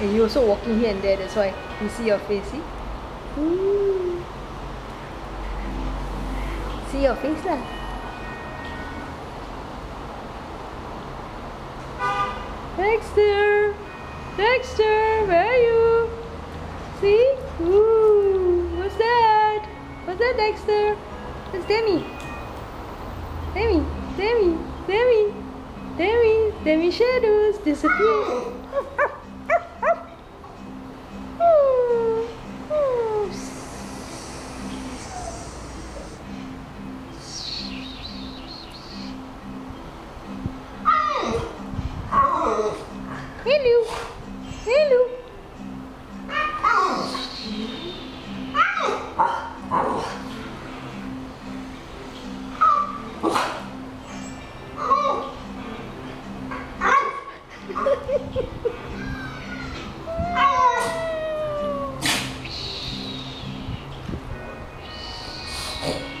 And you also walking here and there, that's why we see your face, see? See your face lah. Dexter! Dexter, where are you? See? Ooh, what's that? What's that, Dexter? It's Demi. Demi, Demi, Demi, Demi, Demi shadows disappear. Okay.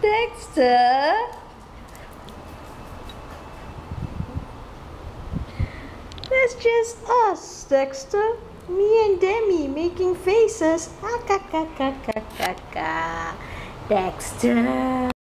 Dexter. That's just us, Dexter. Me and Demi making faces. Ah, ka, ka, ka, ka, ka, ka. Dexter.